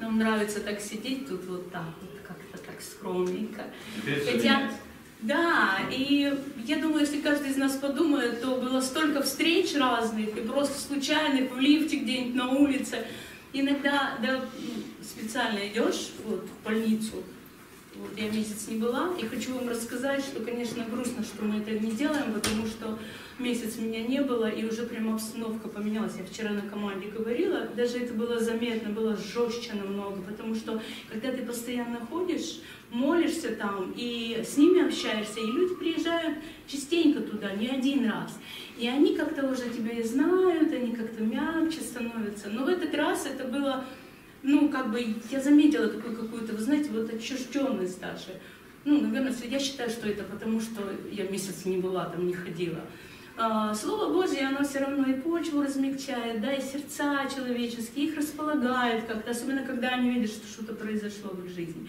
Нам нравится так сидеть тут вот так вот, как-то так скромненько. Хотя, да, и я думаю, если каждый из нас подумает, то было столько встреч разных, и просто случайных, в лифте где-нибудь на улице. Иногда, да, ну, специально идешь вот, в больницу, я месяц не была, и хочу вам рассказать, что, конечно, грустно, что мы это не делаем, потому что месяц меня не было, и уже прям обстановка поменялась. Я вчера на команде говорила, даже это было заметно, было жестче намного, потому что когда ты постоянно ходишь, молишься там и с ними общаешься, и люди приезжают частенько туда, не один раз. И они как-то уже тебя и знают, они как-то мягче становятся. Но в этот раз это было ну, как бы, я заметила такую какую-то, вы знаете, вот отчужденность даже. Ну, наверное, я считаю, что это потому, что я месяц не была там, не ходила. А, Слово Божье, оно все равно и почву размягчает, да, и сердца человеческие, их располагает как-то, особенно когда они видят, что что-то произошло в их жизни.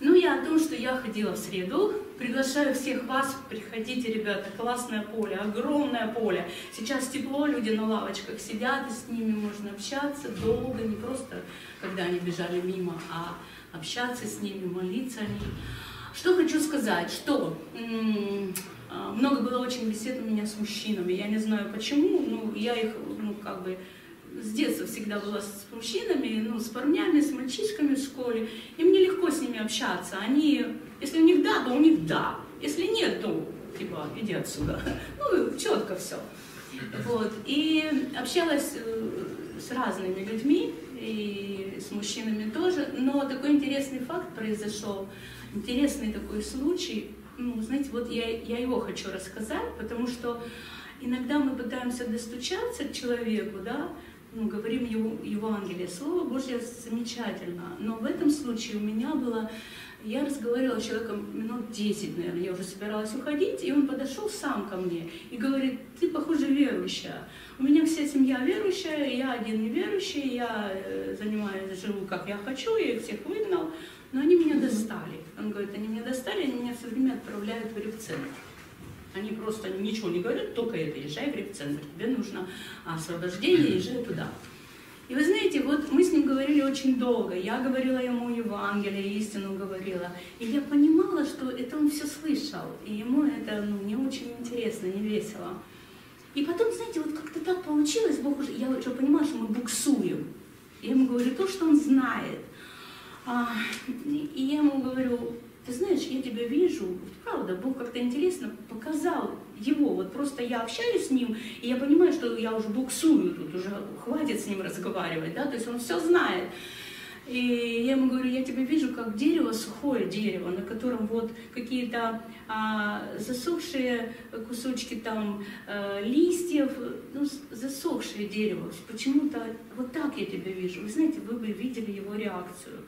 Ну, я о том, что я ходила в среду. Приглашаю всех вас, приходите, ребята, классное поле, огромное поле. Сейчас тепло, люди на лавочках сидят, и с ними можно общаться долго, не просто когда они бежали мимо, а общаться с ними, молиться о них. Что хочу сказать, что а, много было очень бесед у меня с мужчинами. Я не знаю почему, но я их, ну, как бы, с детства всегда была с мужчинами, ну, с парнями, с мальчишками в школе, и мне легко с ними общаться. Они, если у них да, то у них да. Если нет, то типа иди отсюда. Ну, четко все. Вот. И общалась э, с разными людьми, и с мужчинами тоже. Но такой интересный факт произошел, интересный такой случай. Ну, знаете, вот я, я его хочу рассказать, потому что иногда мы пытаемся достучаться к человеку, да, ну, говорим Евангелие. Слово Божье замечательно, но в этом случае у меня было... Я разговаривала с человеком минут 10, наверное, я уже собиралась уходить, и он подошел сам ко мне и говорит, ты, похоже, верующая. У меня вся семья верующая, я один неверующий, я э, занимаюсь, живу как я хочу, я их всех выгнал, но они меня достали. Он говорит, они меня достали, они меня все время отправляют в репцентр. Они просто ничего не говорят, только это, езжай в репцентр, тебе нужно освобождение, езжай туда. И вы знаете, вот мы с ним говорили очень долго. Я говорила ему Евангелие, истину говорила. И я понимала, что это он все слышал. И ему это ну, не очень интересно, не весело. И потом, знаете, вот как-то так получилось, Бог уже, я уже понимала, что мы буксуем. Я ему говорю то, что он знает. А, и я ему говорю, ты знаешь, я тебя вижу, правда, Бог как-то интересно показал его, вот просто я общаюсь с ним, и я понимаю, что я уже буксую тут, уже хватит с ним разговаривать, да, то есть он все знает. И я ему говорю, я тебя вижу как дерево, сухое дерево, на котором вот какие-то а, засохшие кусочки там а, листьев, ну, засохшее дерево. Почему-то вот так я тебя вижу. Вы знаете, вы бы видели его реакцию.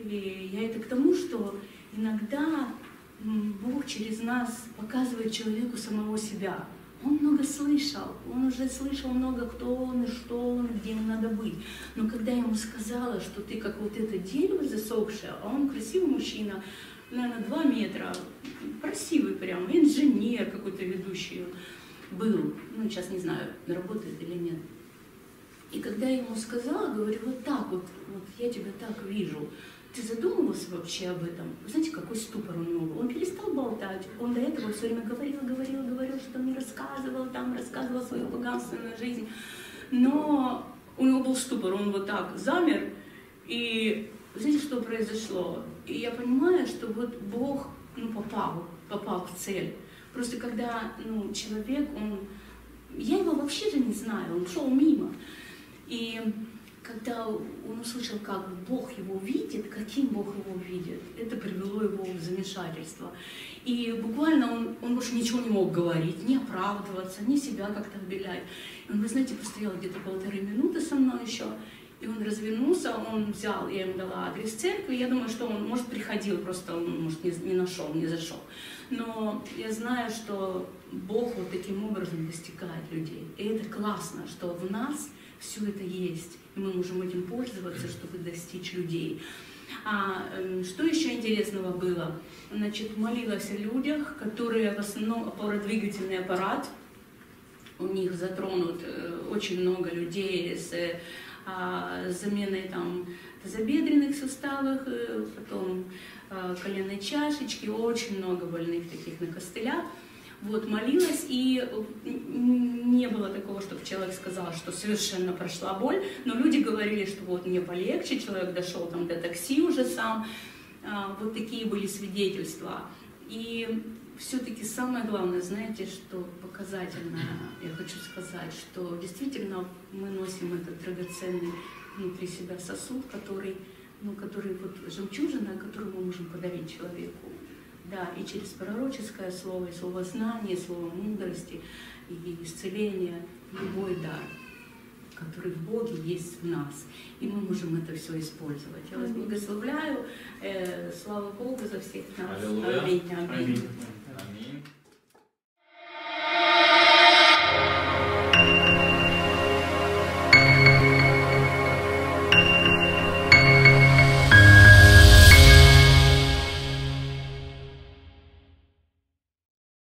И я это к тому, что иногда Бог через нас показывает человеку самого себя. Он много слышал, он уже слышал много, кто он и что он, где ему надо быть. Но когда я ему сказала, что ты как вот это дерево засохшее, а он красивый мужчина, наверное, два метра, красивый прям, инженер какой-то ведущий был, ну, сейчас не знаю, работает или нет. И когда я ему сказала, говорю, вот так вот, вот я тебя так вижу, ты задумывался вообще об этом? Знаете, какой ступор у него? Он перестал болтать. Он до этого все время говорил, говорил, говорил, что мне рассказывал, там рассказывал свою богатственную жизнь. Но у него был ступор, он вот так замер. И знаете, что произошло? И я понимаю, что вот Бог ну, попал, попал в цель. Просто когда ну, человек, он... Я его вообще же не знаю, он шел мимо. И когда он услышал, как Бог его видит, каким Бог его видит, это привело его в замешательство. И буквально он, он больше ничего не мог говорить, не оправдываться, не себя как-то обелять. И он, вы знаете, постоял где-то полторы минуты со мной еще, и он развернулся, он взял, я ему дала адрес церкви, я думаю, что он, может, приходил, просто он, может, не, не нашел, не зашел. Но я знаю, что Бог вот таким образом достигает людей. И это классно, что в нас все это есть, и мы можем этим пользоваться, чтобы достичь людей. А, эм, что еще интересного было? Значит, молилась о людях, которые в основном опородвигательный аппарат, у них затронут э, очень много людей с а, заменой там тазобедренных суставах, э, потом э, коленной чашечки, очень много больных таких на костылях. Вот, молилась, и э, не было такого, чтобы человек сказал, что совершенно прошла боль, но люди говорили, что вот мне полегче, человек дошел там до такси уже сам, А, вот такие были свидетельства. И все-таки самое главное, знаете, что показательно, я хочу сказать, что действительно мы носим этот драгоценный внутри себя сосуд, который, ну, который вот жемчужина, которую мы можем подарить человеку. Да, и через пророческое слово, и слово знания, и слово мудрости, и исцеления, любой дар, который в Боге есть в нас. И мы можем это все использовать. Я вас благословляю. Э, слава Богу за всех нас. Аллилуйя. Аминь. Аминь. Аминь.